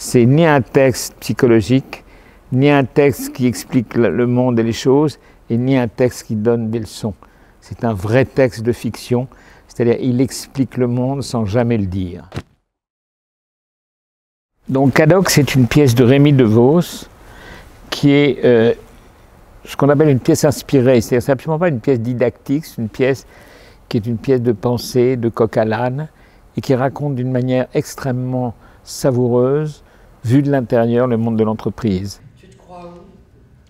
c'est ni un texte psychologique, ni un texte qui explique le monde et les choses, et ni un texte qui donne des leçons. C'est un vrai texte de fiction, c'est-à-dire il explique le monde sans jamais le dire. Donc Cadoc, c'est une pièce de Rémi de Vos qui est euh, ce qu'on appelle une pièce inspirée. C'est-à-dire c'est absolument pas une pièce didactique, c'est une pièce qui est une pièce de pensée, de coq à l'âne, et qui raconte d'une manière extrêmement savoureuse, vue de l'intérieur, le monde de l'entreprise. Tu te crois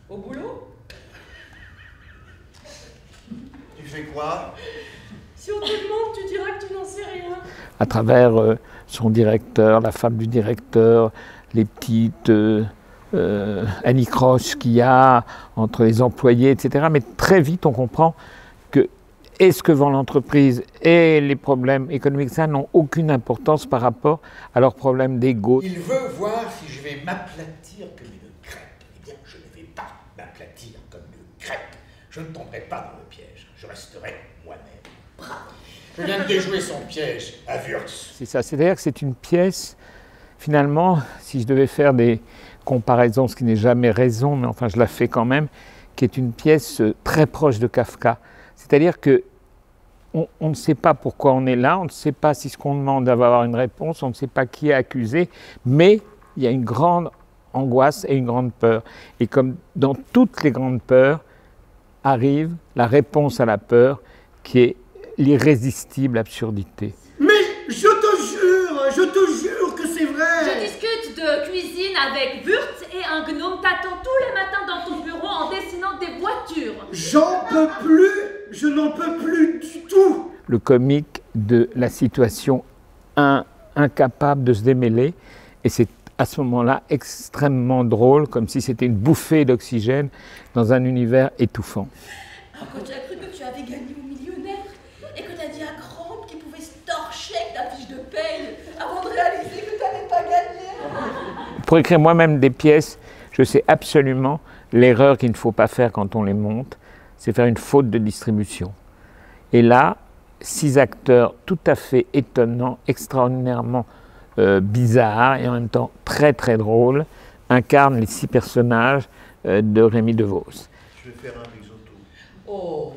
où? Au boulot? Tu fais quoi? Si on te demande, tu diras que tu n'en sais rien. À travers euh, son directeur, la femme du directeur, les petites euh, euh, anicroches qu'il y a entre les employés, etc. Mais très vite, on comprend est ce que vend l'entreprise et les problèmes économiques, ça n'ont aucune importance par rapport à leurs problèmes d'ego. Il veut voir si je vais m'aplatir comme une crêpe. Eh bien, je ne vais pas m'aplatir comme une crêpe. Je ne tomberai pas dans le piège. Je resterai moi-même. Je viens de déjouer son piège à Wurtz. C'est ça, c'est-à-dire que c'est une pièce, finalement, si je devais faire des comparaisons, ce qui n'est jamais raison, mais enfin je la fais quand même, qui est une pièce euh, très proche de Kafka. C'est-à-dire que on, ne sait pas pourquoi on est là, on ne sait pas si ce qu'on demande va avoir une réponse, on ne sait pas qui est accusé, mais il y a une grande angoisse et une grande peur. Et comme dans toutes les grandes peurs, arrive la réponse à la peur qui est l'irrésistible absurdité. Mais je te jure, je te jure que c'est Je vrai discute de cuisine avec Wurtz et un gnome t'attend tous les matins dans ton bureau en dessinant des voitures. J'en peux plus Je n'en peux plus du tout Le comique de la situation in- incapable de se démêler, et c'est à ce moment-là extrêmement drôle, comme si c'était une bouffée d'oxygène dans un univers étouffant. Quand tu as cru que tu avais gagné au millionnaire et que tu as dit à Grande qu'il pouvait se torcher avec ta fiche de paye avant de réaliser que tu n'avais pas gagné. Pour écrire moi-même des pièces, je sais absolument l'erreur qu'il ne faut pas faire quand on les monte, c'est faire une faute de distribution. Et là, six acteurs tout à fait étonnants, extraordinairement euh, bizarres et en même temps très très drôles, incarnent les six personnages euh, de Rémi DeVos. Je vais faire un risotto. Oh,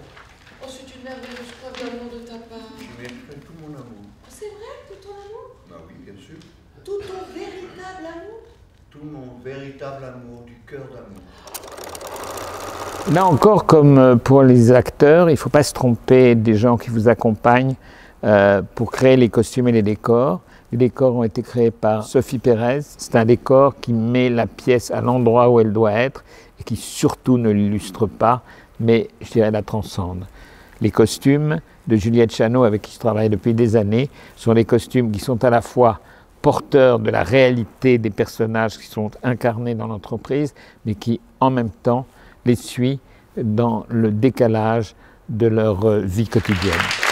oh c'est une merveilleuse preuve d'amour de ta part. Je mettrai tout mon amour. C'est vrai, tout ton amour? Bah oui, bien sûr. Tout ton véritable amour? Tout mon véritable amour, du cœur d'amour. Là encore, comme euh, pour les acteurs, il ne faut pas se tromper des gens qui vous accompagnent euh, pour créer les costumes et les décors. Les décors ont été créés par Sophie Pérez. C'est un décor qui met la pièce à l'endroit où elle doit être et qui surtout ne l'illustre pas, mais je dirais la transcende. Les costumes de Juliette Chano, avec qui je travaille depuis des années, sont des costumes qui sont à la fois porteurs de la réalité des personnages qui sont incarnés dans l'entreprise, mais qui en même temps les suit dans le décalage de leur euh, vie quotidienne.